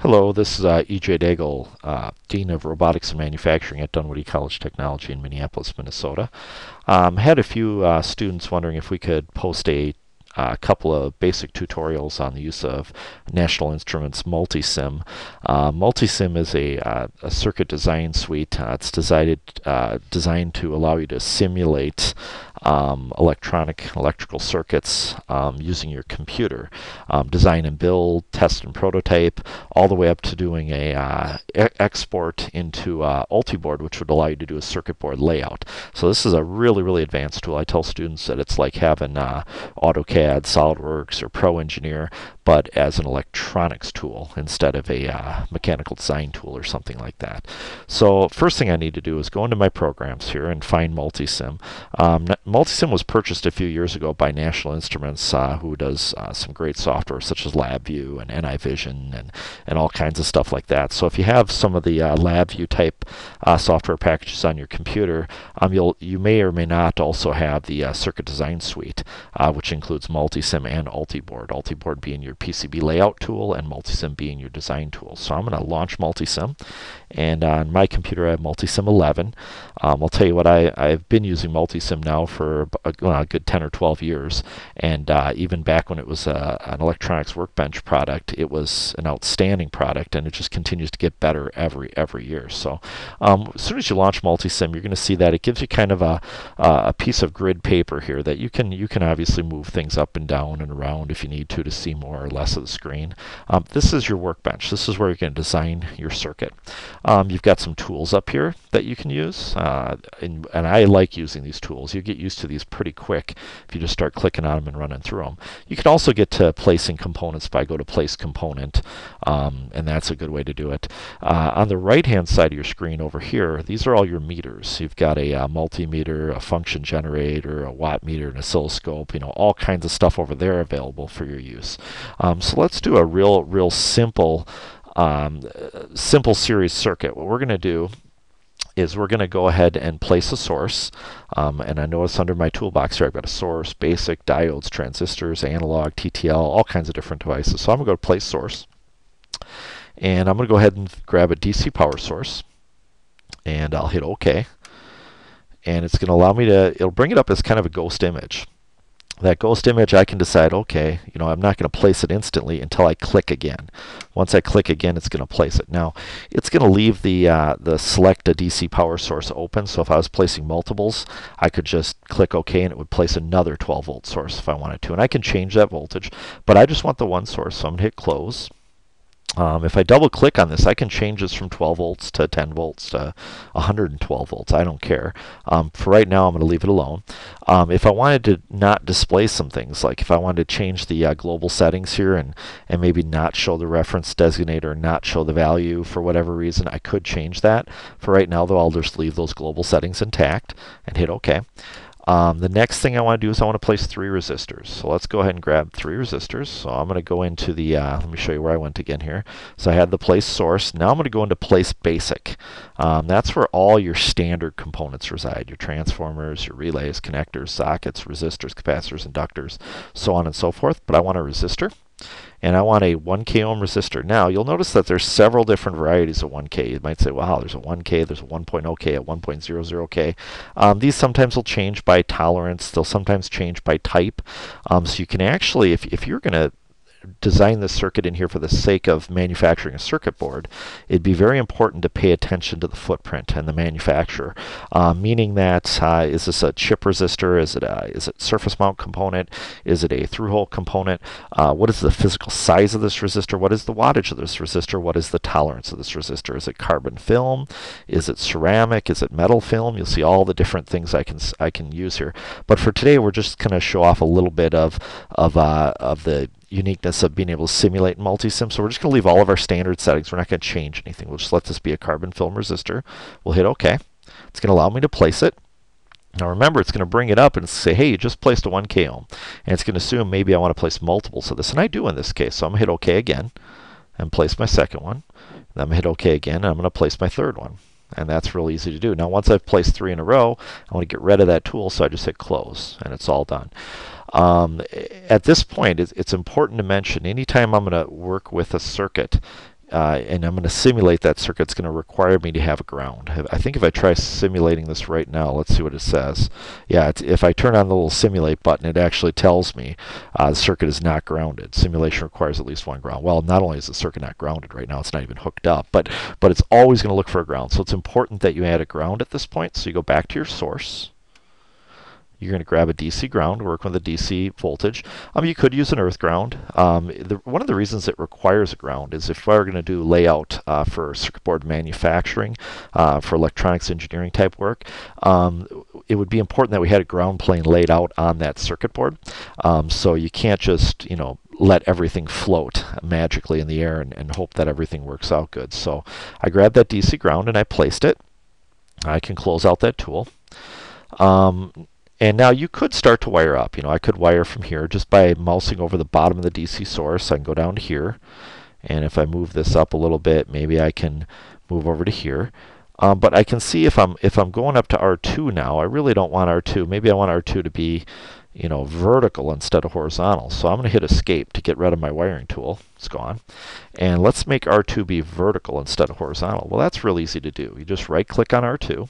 Hello, this is uh, E.J. Daigle, uh, Dean of Robotics and Manufacturing at Dunwoody College Technology in Minneapolis, Minnesota. Um, had a few uh, students wondering if we could post a a couple of basic tutorials on the use of National Instruments Multisim. Uh, Multisim is a, uh, a, circuit design suite. Uh, it's designed, uh, designed to allow you to simulate um, electronic electrical circuits um, using your computer. Um, design and build, test and prototype, all the way up to doing a uh, e export into uh, Ultiboard, which would allow you to do a circuit board layout. So this is a really, really advanced tool. I tell students that it's like having uh, AutoCAD, SolidWorks, or Pro Engineer, but as an electronics tool instead of a uh, mechanical design tool or something like that. So first thing I need to do is go into my programs here and find Multisim. Um, Multisim was purchased a few years ago by National Instruments, uh, who does uh, some great software such as LabVIEW and NiVision and, and all kinds of stuff like that. So if you have some of the uh, LabVIEW type uh, software packages on your computer, um, you'll you may or may not also have the uh, Circuit Design Suite, uh, which includes Multisim and Ultiboard. Ultiboard being your PCB layout tool and Multisim being your design tool. So I'm going to launch Multisim, and on my computer I have Multisim 11. Um, I'll tell you what I I've been using Multisim now for for a, well, a good 10 or 12 years. And uh, even back when it was uh, an electronics workbench product, it was an outstanding product, and it just continues to get better every every year. So um, as soon as you launch Multisim, you're going to see that it gives you kind of a, a piece of grid paper here that you can you can obviously move things up and down and around if you need to to see more or less of the screen. Um, this is your workbench. This is where you're going to design your circuit. Um, you've got some tools up here that you can use, uh, and, and I like using these tools. You get used used to these pretty quick if you just start clicking on them and running through them. You can also get to placing components by go to place component, um, and that's a good way to do it. Uh, on the right hand side of your screen over here, these are all your meters. You've got a, a uh, multimeter, a function generator, a watt meter, an oscilloscope, you know, all kinds of stuff over there available for your use. Um, so let's do a real, real simple um, simple series circuit. What we're going to do is we're going to go ahead and place a source. Um, and I notice under my toolbox here I've got a source, basic, diodes, transistors, analog, TTL, all kinds of different devices. So I'm going to go to place source. And I'm going to go ahead and grab a DC power source. And I'll hit OK. And it's going to allow me to, it'll bring it up as kind of a ghost image that ghost image, I can decide, okay, you know, I'm not going to place it instantly until I click again. Once I click again, it's going to place it. Now, it's going to leave the uh, the select a DC power source open. So if I was placing multiples, I could just click OK and it would place another 12 volt source if I wanted to. And I can change that voltage, but I just want the one source. So I'm going to hit close. Um, if I double click on this, I can change this from 12 volts to 10 volts to 112 volts. I don't care. Um, for right now, I'm going to leave it alone. Um, if I wanted to not display some things, like if I wanted to change the uh, global settings here and, and maybe not show the reference designator, not show the value for whatever reason, I could change that. For right now, though, I'll just leave those global settings intact and hit OK. Um, the next thing I want to do is I want to place three resistors. So let's go ahead and grab three resistors. So I'm going to go into the, uh, let me show you where I went again here. So I had the place source. Now I'm going to go into place basic. Um, that's where all your standard components reside. Your transformers, your relays, connectors, sockets, resistors, capacitors, inductors, so on and so forth. But I want a resistor and I want a 1k ohm resistor. Now, you'll notice that there's several different varieties of 1k. You might say, wow, there's a 1k, there's a 1.0k, a 1.00k. Um, these sometimes will change by tolerance. They'll sometimes change by type. Um, so you can actually, if, if you're going to design this circuit in here for the sake of manufacturing a circuit board, it'd be very important to pay attention to the footprint and the manufacturer. Uh, meaning that uh, is this a chip resistor? Is it a is it surface mount component? Is it a through-hole component? Uh, what is the physical size of this resistor? What is the wattage of this resistor? What is the tolerance of this resistor? Is it carbon film? Is it ceramic? Is it metal film? You'll see all the different things I can I can use here. But for today, we're just going to show off a little bit of of uh, of the uniqueness of being able to simulate Multisim. So we're just going to leave all of our standard settings. We're not going to change anything. We'll just let this be a carbon film resistor. We'll hit OK. It's going to allow me to place it. Now remember, it's going to bring it up and say, hey, you just placed a 1k ohm. And it's going to assume maybe I want to place multiples of this. And I do in this case. So I'm going to hit OK again and place my second one. Then I'm going to hit OK again and I'm going to place my third one. And that's real easy to do. Now once I've placed three in a row, I want to get rid of that tool, so I just hit close and it's all done. Um, at this point, it's, it's, important to mention anytime I'm going to work with a circuit, uh, and I'm going to simulate that circuit, it's going to require me to have a ground. I think if I try simulating this right now, let's see what it says. Yeah, if I turn on the little simulate button, it actually tells me uh, the circuit is not grounded. Simulation requires at least one ground. Well, not only is the circuit not grounded right now, it's not even hooked up, but, but it's always going to look for a ground. So it's important that you add a ground at this point. So you go back to your source. You're going to grab a DC ground, work with a DC voltage. Um, you could use an earth ground. Um, the, one of the reasons it requires a ground is if I were going to do layout uh, for circuit board manufacturing, uh, for electronics engineering type work, um, it would be important that we had a ground plane laid out on that circuit board. Um, so you can't just, you know, let everything float magically in the air and, and hope that everything works out good. So I grabbed that DC ground and I placed it. I can close out that tool. Um, and now you could start to wire up. You know, I could wire from here just by mousing over the bottom of the DC source. I can go down to here. And if I move this up a little bit, maybe I can move over to here. Um, but I can see if I'm if I'm going up to R2 now, I really don't want R2. Maybe I want R2 to be, you know, vertical instead of horizontal. So I'm going to hit Escape to get rid of my wiring tool. It's gone. And let's make R2 be vertical instead of horizontal. Well, that's real easy to do. You just right-click on R2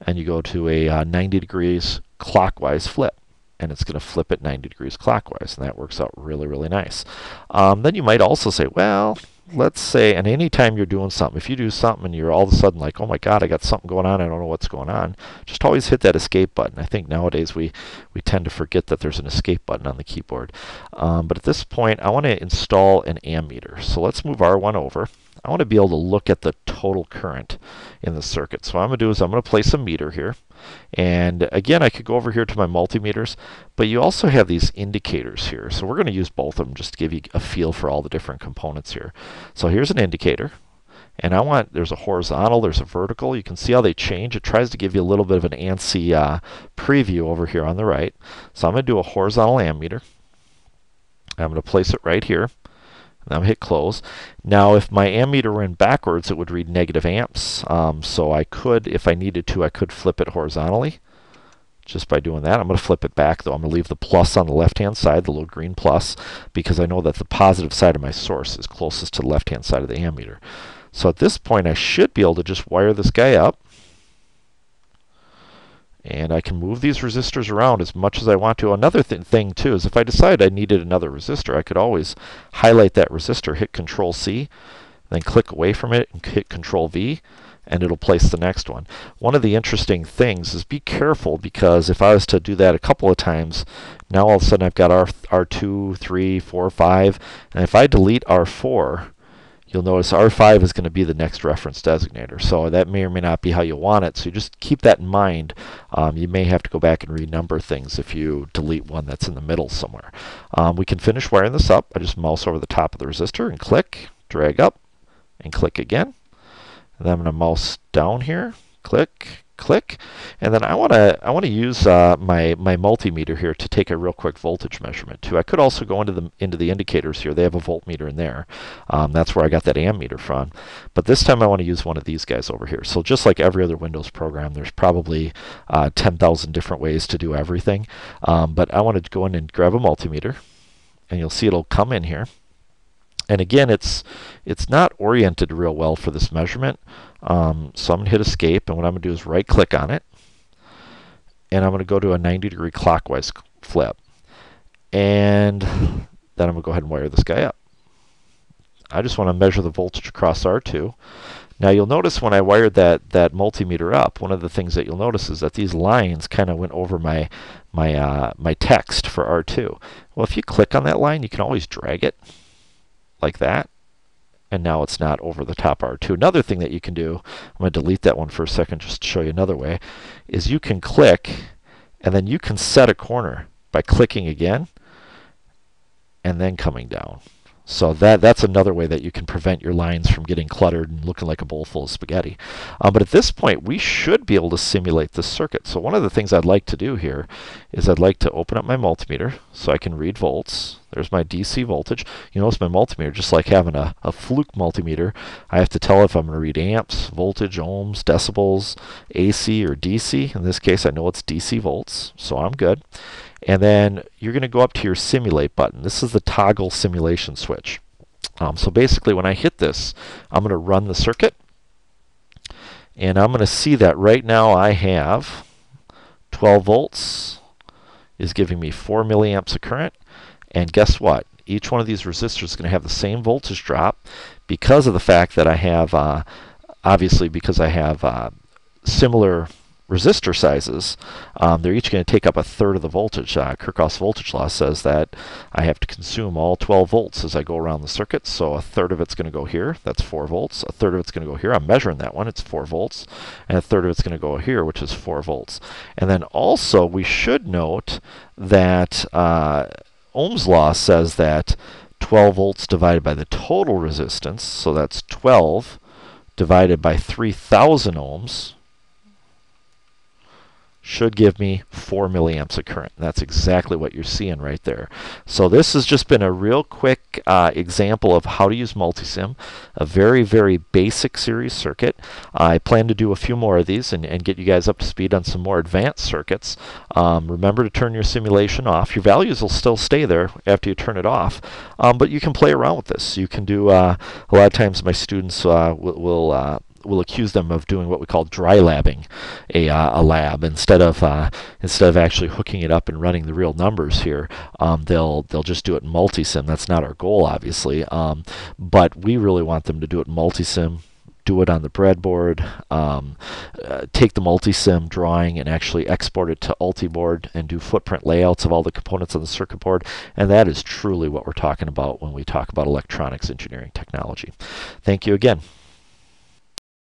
and you go to a uh, 90 degrees clockwise flip and it's going to flip it 90 degrees clockwise and that works out really really nice. Um, then you might also say well let's say and anytime you're doing something if you do something and you're all of a sudden like oh my god I got something going on I don't know what's going on just always hit that escape button. I think nowadays we we tend to forget that there's an escape button on the keyboard. Um, but at this point I want to install an ammeter. So let's move R1 over I want to be able to look at the total current in the circuit. So what I'm going to do is I'm going to place a meter here. And again, I could go over here to my multimeters, but you also have these indicators here. So we're going to use both of them just to give you a feel for all the different components here. So here's an indicator. And I want, there's a horizontal, there's a vertical. You can see how they change. It tries to give you a little bit of an ANSI uh, preview over here on the right. So I'm going to do a horizontal ammeter. I'm going to place it right here. Now hit close. Now if my ammeter ran backwards, it would read negative amps. Um, so I could, if I needed to, I could flip it horizontally just by doing that. I'm going to flip it back though. I'm going to leave the plus on the left hand side, the little green plus, because I know that the positive side of my source is closest to the left hand side of the ammeter. So at this point I should be able to just wire this guy up and I can move these resistors around as much as I want to. Another th thing too is if I decide I needed another resistor, I could always highlight that resistor, hit Control C, then click away from it and hit Control V, and it'll place the next one. One of the interesting things is be careful because if I was to do that a couple of times, now all of a sudden I've got R, R2, 3, 4, 5, and if I delete R4, you'll notice R5 is going to be the next reference designator. So that may or may not be how you want it. So just keep that in mind. Um, you may have to go back and renumber things if you delete one that's in the middle somewhere. Um, we can finish wiring this up. I just mouse over the top of the resistor and click, drag up, and click again. And then I'm going to mouse down here, click, click, and then I want to I want to use uh, my my multimeter here to take a real quick voltage measurement too. I could also go into the into the indicators here. They have a voltmeter in there. Um, that's where I got that ammeter from. But this time I want to use one of these guys over here. So just like every other Windows program, there's probably uh, 10,000 different ways to do everything. Um, but I want to go in and grab a multimeter, and you'll see it'll come in here. And again, it's it's not oriented real well for this measurement. Um, so I'm going to hit escape, and what I'm going to do is right click on it, and I'm going to go to a 90 degree clockwise flip. And then I'm going to go ahead and wire this guy up. I just want to measure the voltage across R2. Now you'll notice when I wired that, that multimeter up, one of the things that you'll notice is that these lines kind of went over my, my, uh, my text for R2. Well, if you click on that line, you can always drag it like that and now it's not over the top R2. Another thing that you can do, I'm going to delete that one for a second just to show you another way, is you can click and then you can set a corner by clicking again and then coming down. So that that's another way that you can prevent your lines from getting cluttered and looking like a bowl full of spaghetti. Um, but at this point, we should be able to simulate this circuit. So one of the things I'd like to do here is I'd like to open up my multimeter so I can read volts. There's my DC voltage. You notice my multimeter, just like having a, a Fluke multimeter, I have to tell if I'm going to read amps, voltage, ohms, decibels, AC or DC. In this case, I know it's DC volts, so I'm good. And then you're going to go up to your simulate button. This is the toggle simulation switch. Um, so basically when I hit this, I'm going to run the circuit. And I'm going to see that right now I have 12 volts is giving me 4 milliamps of current. And guess what? Each one of these resistors is going to have the same voltage drop because of the fact that I have, uh, obviously because I have uh, similar resistor sizes, um, they're each going to take up a third of the voltage. Uh, Kirchhoff's voltage law says that I have to consume all 12 volts as I go around the circuit, so a third of it's going to go here, that's 4 volts, a third of it's going to go here, I'm measuring that one, it's 4 volts, and a third of it's going to go here, which is 4 volts. And then also, we should note that uh, Ohm's law says that 12 volts divided by the total resistance, so that's 12 divided by 3000 ohms, should give me 4 milliamps of current. That's exactly what you're seeing right there. So this has just been a real quick uh, example of how to use Multisim, a very, very basic series circuit. I plan to do a few more of these and, and get you guys up to speed on some more advanced circuits. Um, remember to turn your simulation off. Your values will still stay there after you turn it off, um, but you can play around with this. You can do, uh, a lot of times my students uh, will, will uh, will accuse them of doing what we call dry labbing a, uh, a lab instead of uh, instead of actually hooking it up and running the real numbers here. Um, they'll they'll just do it in Multisim. That's not our goal, obviously, um, but we really want them to do it in Multisim do it on the breadboard, um, uh, take the Multisim drawing and actually export it to Ultiboard and do footprint layouts of all the components on the circuit board. And that is truly what we're talking about when we talk about electronics engineering technology. Thank you again.